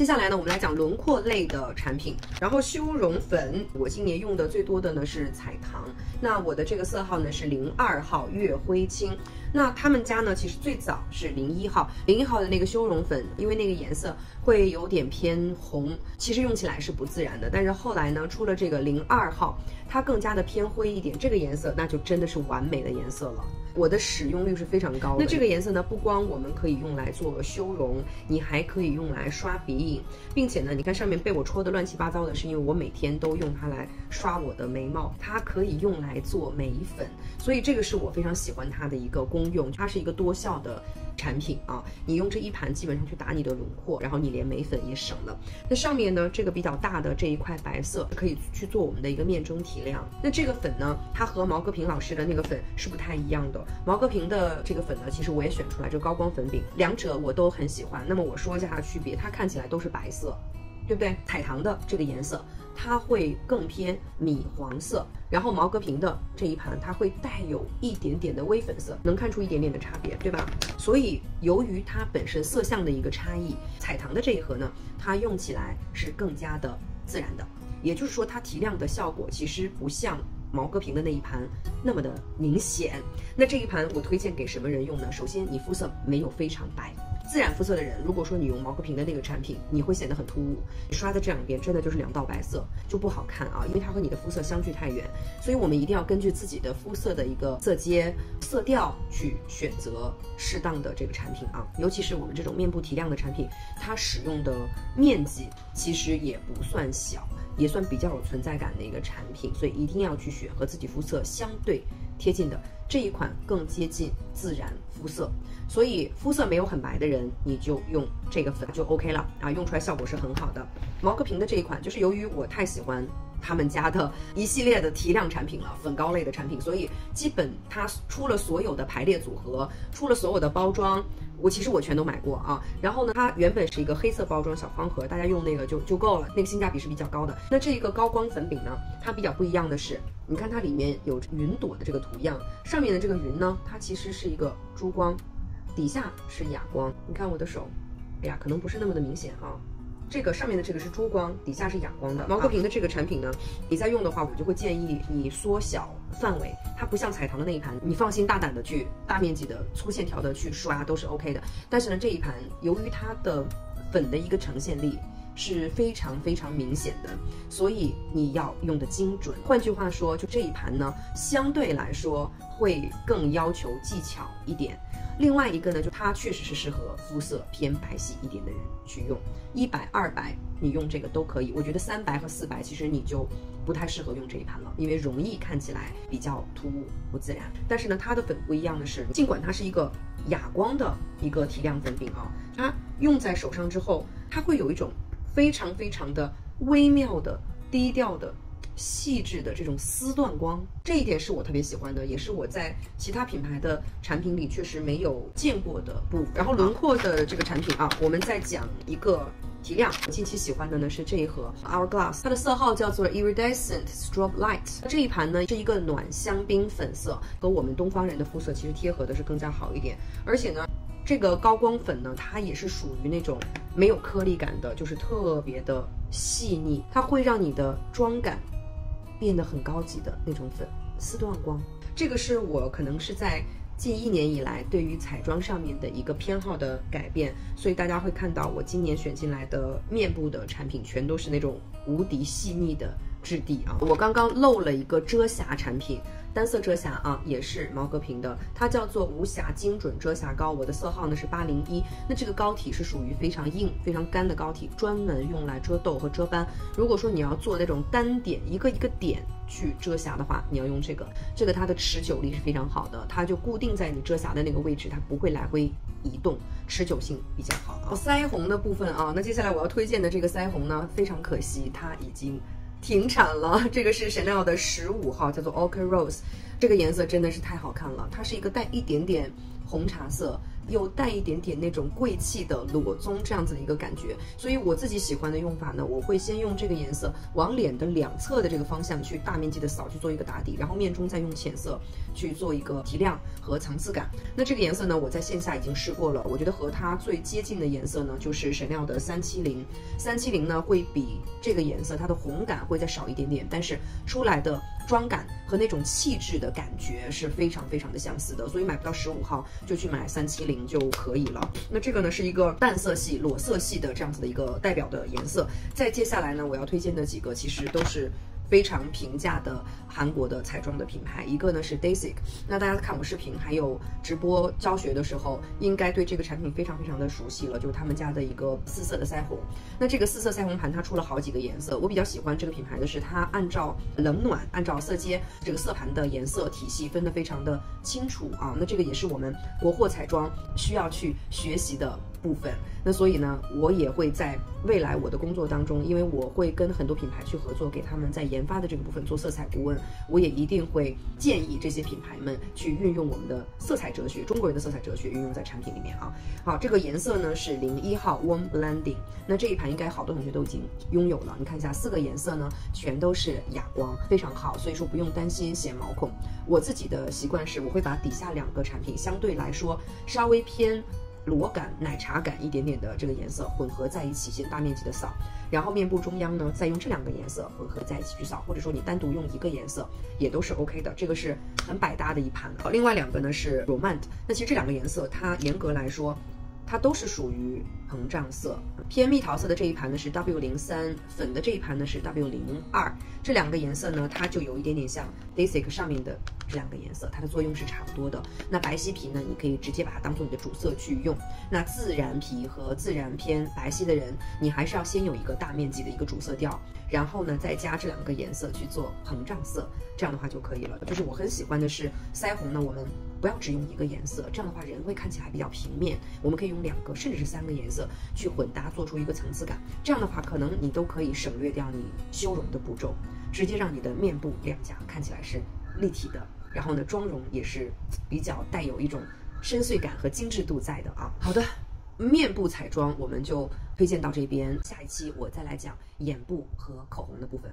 接下来呢，我们来讲轮廓类的产品。然后修容粉，我今年用的最多的呢是彩棠。那我的这个色号呢是零二号月灰青。那他们家呢，其实最早是零一号，零一号的那个修容粉，因为那个颜色会有点偏红，其实用起来是不自然的。但是后来呢，出了这个零二号，它更加的偏灰一点，这个颜色那就真的是完美的颜色了。我的使用率是非常高。那这个颜色呢，不光我们可以用来做修容，你还可以用来刷鼻并且呢，你看上面被我戳的乱七八糟的，是因为我每天都用它来刷我的眉毛，它可以用来做眉粉，所以这个是我非常喜欢它的一个。功用，它是一个多效的产品啊！你用这一盘基本上去打你的轮廓，然后你连眉粉也省了。那上面呢，这个比较大的这一块白色可以去做我们的一个面中提亮。那这个粉呢，它和毛戈平老师的那个粉是不太一样的。毛戈平的这个粉呢，其实我也选出来这高光粉饼，两者我都很喜欢。那么我说一下它的区别，它看起来都是白色，对不对？彩棠的这个颜色。它会更偏米黄色，然后毛戈平的这一盘它会带有一点点的微粉色，能看出一点点的差别，对吧？所以由于它本身色相的一个差异，彩棠的这一盒呢，它用起来是更加的自然的，也就是说它提亮的效果其实不像毛戈平的那一盘那么的明显。那这一盘我推荐给什么人用呢？首先你肤色没有非常白。自然肤色的人，如果说你用毛戈平的那个产品，你会显得很突兀。你刷的这两边真的就是两道白色，就不好看啊，因为它和你的肤色相距太远。所以我们一定要根据自己的肤色的一个色阶、色调去选择适当的这个产品啊。尤其是我们这种面部提亮的产品，它使用的面积其实也不算小，也算比较有存在感的一个产品。所以一定要去选和自己肤色相对贴近的这一款，更接近自然肤色。所以肤色没有很白的人，你就用这个粉就 OK 了啊，用出来效果是很好的。毛戈平的这一款，就是由于我太喜欢他们家的一系列的提亮产品了，粉膏类的产品，所以基本它出了所有的排列组合，出了所有的包装，我其实我全都买过啊。然后呢，它原本是一个黑色包装小方盒，大家用那个就就够了，那个性价比是比较高的。那这一个高光粉饼呢，它比较不一样的是，你看它里面有云朵的这个图样，上面的这个云呢，它其实是一个珠光。底下是哑光，你看我的手，哎呀，可能不是那么的明显啊。这个上面的这个是珠光，底下是哑光的。毛戈平的这个产品呢，你在用的话，我就会建议你缩小范围。它不像彩棠的那一盘，你放心大胆的去大面积的粗线条的去刷都是 OK 的。但是呢，这一盘由于它的粉的一个呈现力是非常非常明显的，所以你要用的精准。换句话说，就这一盘呢，相对来说会更要求技巧一点。另外一个呢，就它确实是适合肤色偏白皙一点的人去用，一白、二白你用这个都可以。我觉得三白和四白其实你就不太适合用这一盘了，因为容易看起来比较突兀不自然。但是呢，它的粉不一样的是，尽管它是一个哑光的一个提亮粉饼啊，它用在手上之后，它会有一种非常非常的微妙的低调的。细致的这种丝缎光，这一点是我特别喜欢的，也是我在其他品牌的产品里确实没有见过的部分。然后轮廓的这个产品啊，我们再讲一个提亮。我近期喜欢的呢是这一盒 Hourglass，它的色号叫做 Iridescent Strobe Light。这一盘呢是一个暖香槟粉色，和我们东方人的肤色其实贴合的是更加好一点。而且呢，这个高光粉呢，它也是属于那种没有颗粒感的，就是特别的细腻，它会让你的妆感。变得很高级的那种粉，丝缎光，这个是我可能是在近一年以来对于彩妆上面的一个偏好的改变，所以大家会看到我今年选进来的面部的产品全都是那种无敌细腻的质地啊。我刚刚漏了一个遮瑕产品。单色遮瑕啊，也是毛戈平的，它叫做无瑕精准遮瑕膏，我的色号呢是八零一。那这个膏体是属于非常硬、非常干的膏体，专门用来遮痘和遮斑。如果说你要做那种单点一个一个点去遮瑕的话，你要用这个，这个它的持久力是非常好的，它就固定在你遮瑕的那个位置，它不会来回移动，持久性比较好。腮红的部分啊，那接下来我要推荐的这个腮红呢，非常可惜，它已经。停产了，这个是 Chanel 的十五号，叫做 Ochre Rose，这个颜色真的是太好看了，它是一个带一点点红茶色，又带一点点那种贵气的裸棕这样子的一个感觉。所以我自己喜欢的用法呢，我会先用这个颜色往脸的两侧的这个方向去大面积的扫，去做一个打底，然后面中再用浅色去做一个提亮和层次感。那这个颜色呢，我在线下已经试过了，我觉得和它最接近的颜色呢，就是神料的三七零。三七零呢，会比这个颜色它的红感会再少一点点，但是出来的妆感和那种气质的感觉是非常非常的相似的，所以买不到十五号就去买三七零就可以了。那这个呢是一个淡色系、裸色系的这样子的一个代表的颜色。再接下来呢，我要推荐的几个其实都是。非常平价的韩国的彩妆的品牌，一个呢是 DASIC。那大家看我视频还有直播教学的时候，应该对这个产品非常非常的熟悉了，就是他们家的一个四色的腮红。那这个四色腮红盘它出了好几个颜色，我比较喜欢这个品牌的是它按照冷暖，按照色阶这个色盘的颜色体系分得非常的清楚啊。那这个也是我们国货彩妆需要去学习的。部分，那所以呢，我也会在未来我的工作当中，因为我会跟很多品牌去合作，给他们在研发的这个部分做色彩顾问，我也一定会建议这些品牌们去运用我们的色彩哲学，中国人的色彩哲学运用在产品里面啊。好，这个颜色呢是零一号 Warm Blending，那这一盘应该好多同学都已经拥有了。你看一下，四个颜色呢全都是哑光，非常好，所以说不用担心显毛孔。我自己的习惯是，我会把底下两个产品相对来说稍微偏。裸感、奶茶感一点点的这个颜色混合在一起，先大面积的扫，然后面部中央呢，再用这两个颜色混合在一起去扫，或者说你单独用一个颜色也都是 OK 的，这个是很百搭的一盘。好，另外两个呢是 romand，那其实这两个颜色它严格来说。它都是属于膨胀色，偏蜜桃色的这一盘呢是 W 零三，粉的这一盘呢是 W 零二，这两个颜色呢，它就有一点点像 DASIC 上面的这两个颜色，它的作用是差不多的。那白皙皮呢，你可以直接把它当做你的主色去用。那自然皮和自然偏白皙的人，你还是要先有一个大面积的一个主色调，然后呢再加这两个颜色去做膨胀色，这样的话就可以了。就是我很喜欢的是腮红呢，我们。不要只用一个颜色，这样的话人会看起来比较平面。我们可以用两个甚至是三个颜色去混搭，做出一个层次感。这样的话，可能你都可以省略掉你修容的步骤，直接让你的面部两颊看起来是立体的。然后呢，妆容也是比较带有一种深邃感和精致度在的啊。好的，面部彩妆我们就推荐到这边，下一期我再来讲眼部和口红的部分。